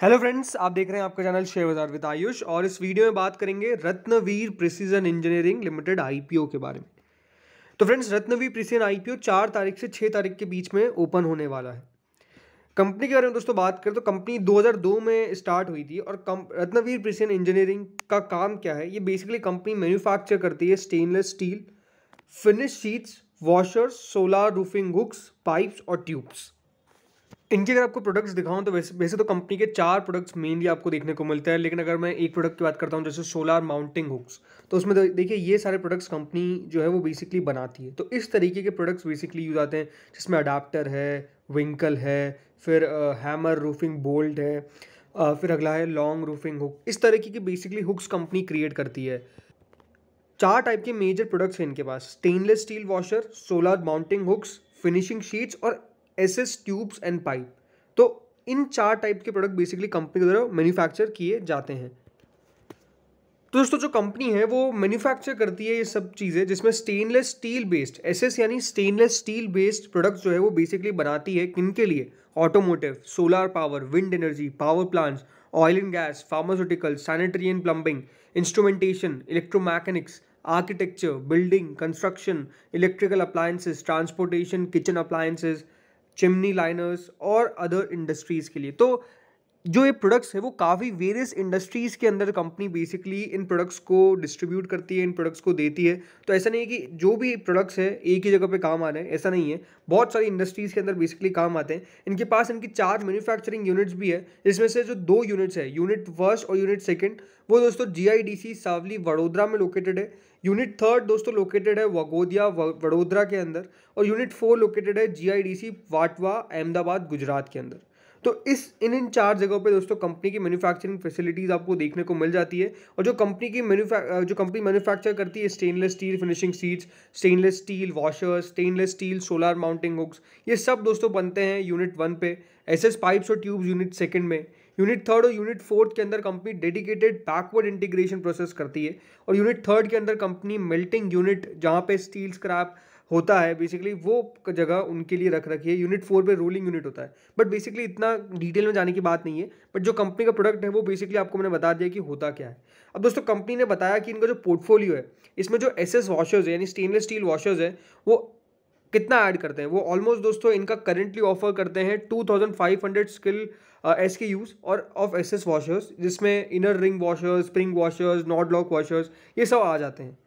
Hello friends आप देख रहे हैं आपका चैनल शेयर बाज़ार विद आयुष और इस वीडियो में बात करेंगे Ratnaveer precision engineering limited IPO के बारे में। तो फ्रेंड्स रत्नवीर प्रिसीजन आईपीओ चार तारीख से छः तारीख के बीच में ओपन होने वाला है। कंपनी के बारे में दोस्तों बात करें तो कंपनी 2002 में स्टार्ट हुई थी और कम रत्नवीर प्रिसीजन इंजीनियरिंग का काम क्या है? ये बेसिकली कंपनी मैन्युफैक्चर करती है stainless steel finish sheets washers solar roofing hooks pipes और ट्यूब्स इनके अगर आपको प्रोडक्ट्स दिखाऊँ तो वैसे वैसे तो कंपनी के चार प्रोडक्ट्स मेनली आपको देखने को मिलते हैं लेकिन अगर मैं एक प्रोडक्ट की बात करता हूँ जैसे सोलार माउंटिंग हुक्स तो उसमें तो देखिए ये सारे प्रोडक्ट्स कंपनी जो है वो बेसिकली बनाती है। तो इस तरीके के प्रोडक्ट्स बेसिकली यूज़ आते हैं जिसमें अडाप्टर है विंकल है फिर हैमर रूफिंग बोल्ट है आ, फिर अगला है लॉन्ग रूफिंग हुक इस तरीके की बेसिकली हुक्स कंपनी क्रिएट करती है। चार टाइप के मेजर प्रोडक्ट्स हैं इनके पास stainless steel washer solar mounting hooks finishing sheets और S S tubes and pipe. तो इन चार टाइप के प्रोडक्ट बेसिकली कंपनी के द्वारा मैन्युफैक्चर किए जाते हैं। तो दोस्तों, जो कंपनी है, वो मैन्युफैक्चर करती है ये सब चीज़ें, जिसमें स्टेनलेस स्टील बेस्ड एस यानी स्टेनलेस स्टील बेस्ड प्रोडक्ट्स जो है, वो बेसिकली बनाती है किन के लिए? Automotive solar power wind energy power plants oil and gas pharmaceutical sanitary and plumbing instrumentation electromechanics architecture building construction electrical appliances transportation kitchen appliances chimney liners और other industries के लिए। तो जो ये प्रोडक्ट्स है, वो काफ़ी वेरियस इंडस्ट्रीज़ के अंदर कंपनी बेसिकली इन प्रोडक्ट्स को डिस्ट्रीब्यूट करती है, इन प्रोडक्ट्स को देती है। तो ऐसा नहीं है कि जो भी प्रोडक्ट्स है, एक ही जगह पे काम आ रहे हैं, ऐसा नहीं है। बहुत सारी इंडस्ट्रीज़ के अंदर बेसिकली काम आते हैं। इनके पास इनकी चार मैन्युफैक्चरिंग यूनिट्स भी है, जिसमें से जो दो यूनिट्स है यूनिट फ़र्स्ट और यूनिट सेकेंड वो दोस्तों जी सावली वडोदरा में लोकेटेड है। यूनिट थर्ड दोस्तों लोकेटेड है वगोदिया वडोदरा के अंदर और यूनिट फोर लोकेटेड है जीआईडीसी वाटवा, अहमदाबाद, गुजरात के अंदर। तो इस, इन इन चार जगहों पे दोस्तों कंपनी की मैन्युफैक्चरिंग फैसिलिटीज़ आपको देखने को मिल जाती है और जो कंपनी की मैन्युफै जो कंपनी मैन्युफैक्चर करती है stainless steel finishing sheets stainless steel washers stainless steel solar mounting hooks ये सब दोस्तों बनते हैं यूनिट वन पे एस पाइप्स और ट्यूब्स यूनिट सेकेंड में। यूनिट थर्ड और यूनिट फोर्थ के अंदर company dedicated backward integration process करती है और यूनिट थर्ड के अंदर कंपनी मेल्टिंग यूनिट जहाँ पे स्टील स्क्रैप होता है बेसिकली वो जगह उनके लिए रख रखी है। यूनिट फोर पे रोलिंग यूनिट होता है। बट बेसिकली इतना डिटेल में जाने की बात नहीं है। बट जो कंपनी का प्रोडक्ट है, वो बेसिकली आपको मैंने बता दिया कि होता क्या है। अब दोस्तों कंपनी ने बताया कि इनका जो पोर्टफोलियो है, इसमें जो एस एस वॉशर्स है, यानी स्टेनलेस स्टील वॉशर्स है, वो कितना ऐड करते हैं? वो ऑलमोस्ट दोस्तों इनका करेंटली ऑफ़र करते हैं two thousand five hundred skill S के यूज़ और ऑफ़ एस एस वॉशर्स जिसमें inner ring washers spring washers nut lock washers ये सब आ जाते हैं।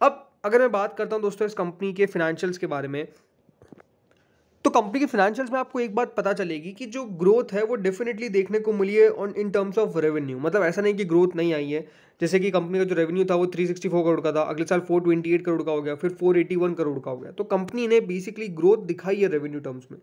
अब अगर मैं बात करता हूँ दोस्तों इस कंपनी के फिनेंशियल्स के बारे में तो कंपनी के फाइनेंशियल्स में आपको एक बात पता चलेगी कि जो ग्रोथ है, वो डेफिनेटली देखने को मिली है on in terms of revenue मतलब ऐसा नहीं कि ग्रोथ नहीं आई है। जैसे कि कंपनी का जो रेवेन्यू था, वो 364 करोड़ का था। अगले साल 428 करोड़ का हो गया, फिर 481 करोड़ का हो गया। तो कंपनी ने बेसिकली ग्रोथ दिखाई है रेवेन्यू टर्म्स में।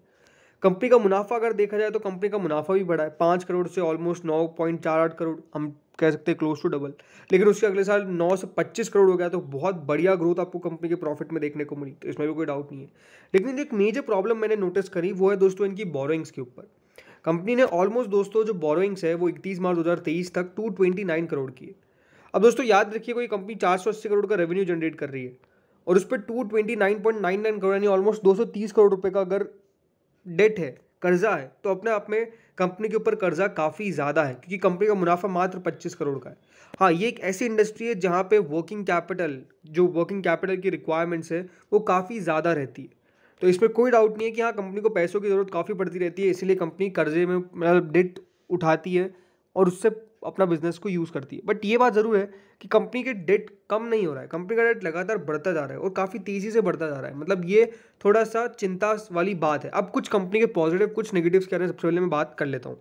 कंपनी का मुनाफा अगर देखा जाए तो कंपनी का मुनाफा भी बढ़ा है। पाँच करोड़ से ऑलमोस्ट नौ पॉइंट चार आठ करोड़, हम कह सकते हैं क्लोज टू डबल लेकिन उसके अगले साल नौ से पच्चीस करोड़ हो गया तो बहुत बढ़िया ग्रोथ आपको कंपनी के प्रॉफिट में देखने को मिली तो इसमें भी कोई डाउट नहीं है। लेकिन एक मेजर प्रॉब्लम मैंने नोटिस करी, वो है दोस्तों इनकी बोरोइंग्स के ऊपर। कंपनी ने ऑलमोस्ट दोस्तों जो बोरोइंग्स है, वो इकतीस मार्च दो हज़ार तेईस तक टू करोड़ की है अब दोस्तों याद रखिए, कोई कंपनी चार सौ अस्सी करोड़ का रेवेन्यू जनरेट कर रही है, और उस पर two twenty nine point nine nine crore, यानी ऑलमोस्ट दो सौ तीस करोड़ रुपए का अगर डेट है, कर्जा है तो अपने आप में कंपनी के ऊपर कर्जा काफ़ी ज़्यादा है, क्योंकि कंपनी का मुनाफा मात्र 25 करोड़ का है। हाँ ये एक ऐसी इंडस्ट्री है जहाँ पे वर्किंग कैपिटल जो वर्किंग कैपिटल की रिक्वायरमेंट्स है, वो काफ़ी ज़्यादा रहती है। तो इसमें कोई डाउट नहीं है कि हाँ कंपनी को पैसों की ज़रूरत काफ़ी पड़ती रहती है, इसीलिए कंपनी कर्जे में मतलब डेट उठाती है और उससे अपना बिज़नेस को यूज़ करती है। बट ये बात ज़रूर है कि कंपनी के डेट कम नहीं हो रहा है। कंपनी का डेट लगातार बढ़ता जा रहा है और काफ़ी तेज़ी से बढ़ता जा रहा है। मतलब ये थोड़ा सा चिंता वाली बात है। अब कुछ कंपनी के पॉजिटिव कुछ नेगेटिव्स के बारे में सबसे पहले मैं बात कर लेता हूँ।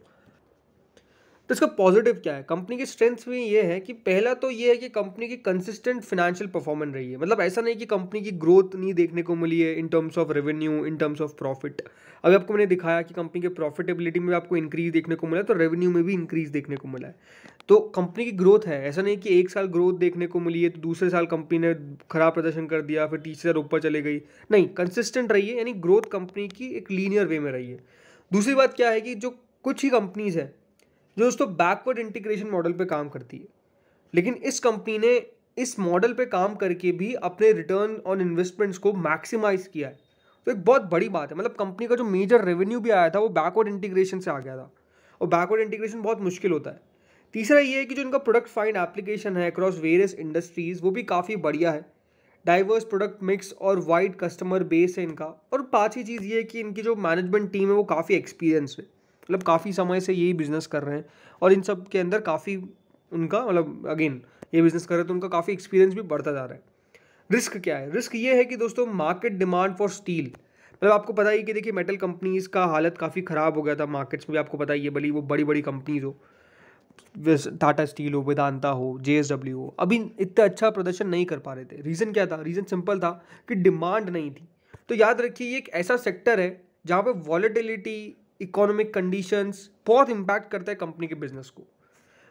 तो इसका पॉजिटिव क्या है? कंपनी की स्ट्रेंथ में ये है कि पहला तो ये है कि कंपनी की कंसिस्टेंट फिनेंशियल परफॉर्मेंस रही है। मतलब ऐसा नहीं कि कंपनी की ग्रोथ नहीं देखने को मिली है in terms of revenue in terms of profit अभी आपको मैंने दिखाया कि कंपनी के प्रॉफिटेबिलिटी में आपको इंक्रीज देखने को मिला तो रेवेन्यू में भी इंक्रीज देखने को मिला है। तो कंपनी की ग्रोथ है। ऐसा नहीं कि एक साल ग्रोथ देखने को मिली है तो दूसरे साल कंपनी ने खराब प्रदर्शन कर दिया, फिर तीसरे साल ऊपर चले गई। नहीं कंसिस्टेंट रही है, यानी ग्रोथ कंपनी की एक लीनियर वे में रही है। दूसरी बात क्या है कि जो कुछ ही कंपनीज़ है जो दोस्तों बैकवर्ड इंटीग्रेशन मॉडल पे काम करती है। लेकिन इस कंपनी ने इस मॉडल पे काम करके भी अपने रिटर्न ऑन इन्वेस्टमेंट्स को मैक्सिमाइज किया है। तो एक बहुत बड़ी बात है मतलब कंपनी का जो मेजर रेवेन्यू भी आया था, वो बैकवर्ड इंटीग्रेशन से आ गया था। और बैकवर्ड इंटीग्रेशन बहुत मुश्किल होता है। तीसरा ये है कि जो इनका प्रोडक्ट फाइंड एप्लीकेशन है अक्रॉस वेरियस इंडस्ट्रीज़ वो भी काफ़ी बढ़िया है। डाइवर्स प्रोडक्ट मिक्स और वाइड कस्टमर बेस है इनका। और पाँचवीं चीज़ ये है कि इनकी जो मैनेजमेंट टीम है, वो काफ़ी एक्सपीरियंस है। मतलब काफ़ी समय से यही बिज़नेस कर रहे हैं। और इन सब के अंदर काफ़ी उनका मतलब अगेन ये बिज़नेस कर रहे हैं तो उनका काफ़ी एक्सपीरियंस भी बढ़ता जा रहा है। रिस्क क्या है? रिस्क ये है कि दोस्तों मार्केट डिमांड फॉर स्टील मतलब आपको पता ही कि देखिए मेटल कंपनीज़ का हालत काफ़ी ख़राब हो गया था मार्केट्स में भी, आपको पता ही है, भली वो बड़ी बड़ी कंपनीज़ हो टाटा स्टील हो वेदांता हो जे एस डब्ल्यू हो, अभी इतना अच्छा प्रदर्शन नहीं कर पा रहे थे। रीज़न क्या था? रीज़न सिंपल था कि डिमांड नहीं थी। तो याद रखिए, ये एक ऐसा सेक्टर है जहाँ पे वॉलेटिलिटी इकोनॉमिक कंडीशंस बहुत इम्पैक्ट करता है कंपनी के बिज़नेस को।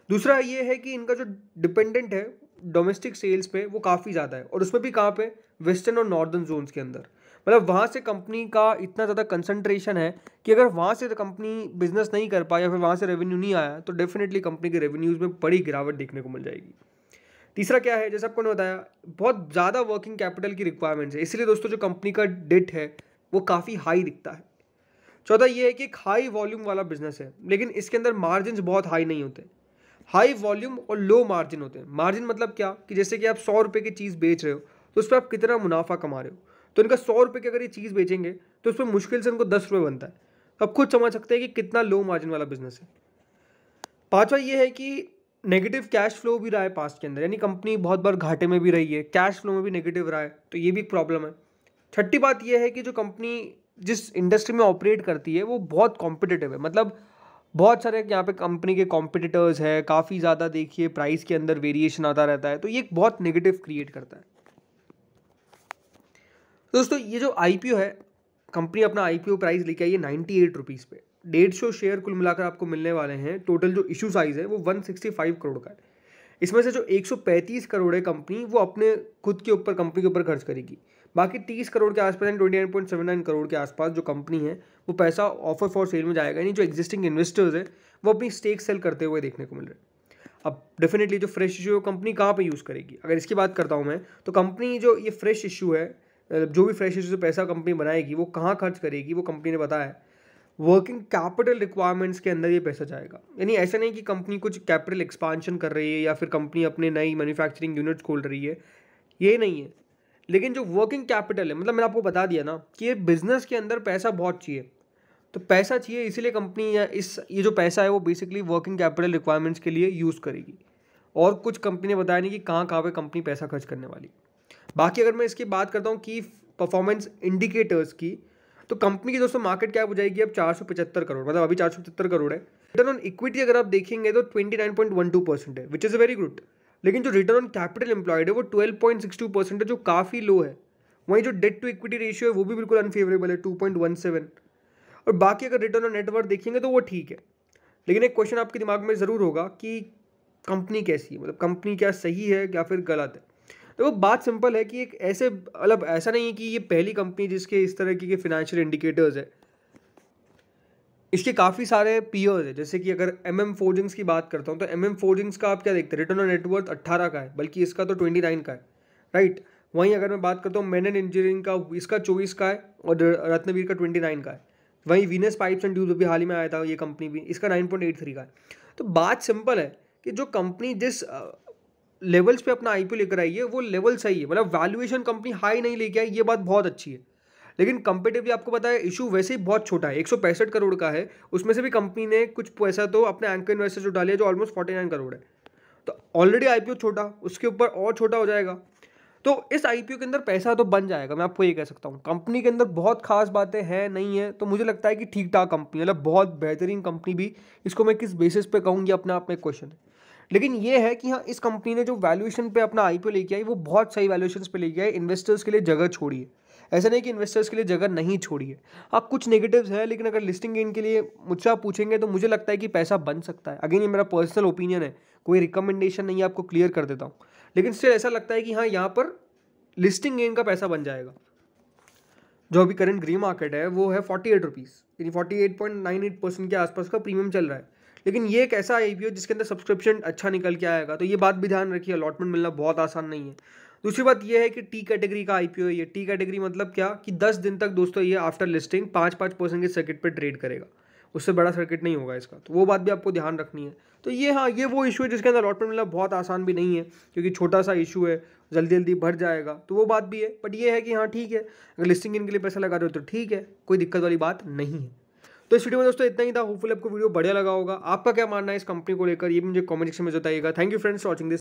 दूसरा ये है कि इनका जो डिपेंडेंट है डोमेस्टिक सेल्स पे वो काफ़ी ज़्यादा है। और उसमें भी कहाँ पे? वेस्टर्न और नॉर्दर्न जोन्स के अंदर। मतलब वहाँ से कंपनी का इतना ज़्यादा कंसंट्रेशन है कि अगर वहाँ से कंपनी बिज़नेस नहीं कर पाया, फिर वहाँ से रेवेन्यू नहीं आया तो डेफिनेटली कंपनी के रेवेन्यूज़ में बड़ी गिरावट देखने को मिल जाएगी। तीसरा क्या है? जैसे आपको ने बताया, बहुत ज़्यादा वर्किंग कैपिटल की रिक्वायरमेंट्स है। इसलिए दोस्तों, जो कंपनी का डेट है, वो काफ़ी हाई दिखता है। चौथा ये है कि एक हाई वॉल्यूम वाला बिज़नेस है, लेकिन इसके अंदर मार्जिन बहुत हाई नहीं होते। हाई वॉल्यूम और लो मार्जिन होते हैं। मार्जिन मतलब क्या? कि जैसे कि आप सौ रुपये की चीज़ बेच रहे हो तो उस पर आप कितना मुनाफा कमा रहे हो? तो इनका सौ रुपये की अगर ये चीज़ बेचेंगे तो उस पर मुश्किल से इनको दस रुपये बनता है। तो आप खुद समझ सकते हैं कि कितना लो मार्जिन वाला बिज़नेस है। पाँचवा ये है कि नेगेटिव कैश फ्लो भी रहा है पास्ट के अंदर, यानी कंपनी बहुत बार घाटे में भी रही है कैश फ्लो में भी नेगेटिव रहा है तो ये भी एक प्रॉब्लम है। छठी बात यह है कि जो कंपनी जिस इंडस्ट्री में ऑपरेट करती है, वो बहुत कॉम्पिटिटिव है। मतलब बहुत सारे यहाँ पे कंपनी के कॉम्पिटिटर्स है, काफ़ी ज़्यादा देखिए प्राइस के अंदर वेरिएशन आता रहता है तो ये एक बहुत नेगेटिव क्रिएट करता है। दोस्तों, ये जो आईपीओ है कंपनी अपना आईपीओ प्राइस लेके आई है नाइन्टी एट रुपीज़ पे। डेढ़ सौ शेयर कुल मिलाकर आपको मिलने वाले हैं। टोटल जो इशू साइज़ है, वो वन सिक्सटी फाइव करोड़ का है। इसमें से जो एक सौ पैंतीस करोड़ है कंपनी वो अपने खुद के ऊपर कंपनी के ऊपर खर्च करेगी। बाकी तीस करोड़ के आसपास twenty nine point seven nine crore के आसपास जो कंपनी है, वो पैसा ऑफ़र फॉर सेल में जाएगा। यानी जो एग्जिस्टिंग इन्वेस्टर्स है, वो अपनी स्टेक सेल करते हुए देखने को मिल रहे हैं। अब डेफिनेटली जो फ्रेश इशू है कंपनी कहाँ पे यूज़ करेगी? अगर इसकी बात करता हूँ मैं तो कंपनी जो ये फ्रेश इशू है जो भी फ्रेश इशू से पैसा कंपनी बनाएगी, वो कहाँ खर्च करेगी, वो कंपनी ने बताया है। वर्किंग कैपिटल रिक्वायरमेंट्स के अंदर ये पैसा जाएगा। यानी ऐसा नहीं कि कंपनी कुछ कैपिटल एक्सपांशन कर रही है या फिर कंपनी अपने नई मैन्युफैक्चरिंग यूनिट्स खोल रही है। ये नहीं है। लेकिन जो वर्किंग कैपिटल है मतलब मैंने आपको बता दिया ना कि ये बिज़नेस के अंदर पैसा बहुत चाहिए। तो पैसा चाहिए इसीलिए कंपनी या इस, ये जो पैसा है, वो बेसिकली वर्किंग कैपिटल रिक्वायरमेंट्स के लिए यूज़ करेगी। और कुछ कंपनी ने बताया नहीं कि कहाँ कहाँ पे कंपनी पैसा खर्च करने वाली। बाकी अगर मैं इसकी बात करता हूँ कि परफॉर्मेंस इंडिकेटर्स की तो कंपनी की दोस्तों मार्केट कैप हो जाएगी अब चार सौ पचहत्तर करोड़ मतलब अभी चार सौ पचहत्तर करोड़ है। रिटर्न ऑन इक्विटी अगर आप देखेंगे तो twenty nine point one two percent है which is a very good लेकिन जो रिटर्न ऑन कैपिटल एम्प्लॉयड है, वो twelve point six two percent है, जो काफ़ी लो है। वहीं जो डेट टू इक्विटी रेशियो है, वो भी बिल्कुल अनफेवरेबल है टू पॉइंट वन सेवन और बाकी अगर रिटर्न ऑन नेटवर्क देखेंगे तो वो ठीक है। लेकिन एक क्वेश्चन आपके दिमाग में ज़रूर होगा कि कंपनी कैसी है? मतलब कंपनी क्या सही है या फिर गलत है? तो वो बात सिंपल है कि एक ऐसे मतलब ऐसा नहीं है कि ये पहली कंपनी जिसके इस तरह की फिनेंशियल इंडिकेटर्स है। इसके काफ़ी सारे पीयर्स है, जैसे कि अगर एम एम फोर्जिंग्स की बात करता हूँ तो एम एम फोर्जिंग्स का आप क्या देखते हैं? रिटर्न ऑन नेटवर्थ अट्ठारह का है, बल्कि इसका तो ट्वेंटी नाइन का है राइट वहीं अगर मैं बात करता हूँ मैन एंड इंजीनियरिंग का, इसका चौबीस का है और रत्नवीर का ट्वेंटी नाइन का है। वहीं वीनस पाइप्स एंड ट्यूब अभी हाल ही में आया था, ये कंपनी भी, इसका नाइन पॉइंट एट थ्री का है। तो बात सिंपल है कि जो कंपनी जिस लेवल्स पे अपना आईपीओ लेकर आई है, वो लेवल सही है मतलब वैल्यूएशन कंपनी हाई नहीं लेके आई, ये बात बहुत अच्छी है। लेकिन कंपेटिवली आपको पता है इशू वैसे ही बहुत छोटा है, एक करोड़ का है, उसमें से भी कंपनी ने कुछ पैसा तो अपने एंकर इन्वेस्टर जो डाले जो ऑलमोस्ट फोर्टी करोड़ है। तो ऑलरेडी आईपीओ छोटा, उसके ऊपर और छोटा हो जाएगा। तो इस आईपीओ के अंदर पैसा तो बन जाएगा, मैं आपको ये कह सकता हूँ। कंपनी के अंदर बहुत खास बातें हैं, नहीं है तो मुझे लगता है कि ठीक ठाक कंपनी मतलब बहुत बेहतरीन कंपनी भी, इसको मैं किस बेसिस पे कहूँ ये अपने आप में क्वेश्चन है। लेकिन ये है कि हाँ इस कंपनी ने जो वैल्यूएशन पे अपना आईपीओ लेके आई, वो बहुत सही वैल्यूएशन पे लेके आई इन्वेस्टर्स के लिए जगह छोड़ी है। ऐसा नहीं कि इन्वेस्टर्स के लिए जगह नहीं छोड़ी है। हाँ कुछ नेगेटिव्स है, लेकिन अगर लिस्टिंग गेन के लिए मुझसे आप पूछेंगे तो मुझे लगता है कि पैसा बन सकता है। अगेन ये मेरा पर्सनल ओपिनियन है। कोई रिकमेंडेशन नहीं है, आपको क्लियर कर देता हूँ। लेकिन स्टिल ऐसा लगता है कि हाँ यहाँ पर लिस्टिंग गेन का पैसा बन जाएगा। जो अभी करंट ग्री मार्केट है, वो है फोर्टी एट रुपीज़ यानी forty eight point nine eight percent के आसपास का प्रीमियम चल रहा है। लेकिन ये एक ऐसा आई जिसके अंदर सब्सक्रिप्शन अच्छा निकल के आएगा तो ये बात भी ध्यान रखिए अलॉटमेंट मिलना बहुत आसान नहीं है। दूसरी बात यह है कि टी कैटेगरी का आईपीओ है ये। टी कैटेगरी मतलब क्या? कि दस दिन तक दोस्तों ये आफ्टर लिस्टिंग पाँच पाँच परसेंट के सर्किट पर ट्रेड करेगा। उससे बड़ा सर्किट नहीं होगा इसका। तो वो बात भी आपको ध्यान रखनी है। तो ये हाँ ये वो इशू है जिसके अंदर अलॉटमेंट मिलना बहुत आसान भी नहीं है, क्योंकि छोटा सा इशू है जल्दी जल्दी भर जाएगा। तो वो बात भी है। बट ये है कि हाँ ठीक है, अगर लिस्टिंग इनके लिए पैसा लगा रहे हो तो ठीक है, कोई दिक्कत वाली बात नहीं है। तो इस वीडियो में दोस्तों इतना ही था। होपफुल आपको वीडियो बढ़िया लगा होगा। आपका क्या मानना है इस कंपनी को लेकर? ये मुझे कमेंट सेक्शन में बताइएगा thank you friends watching this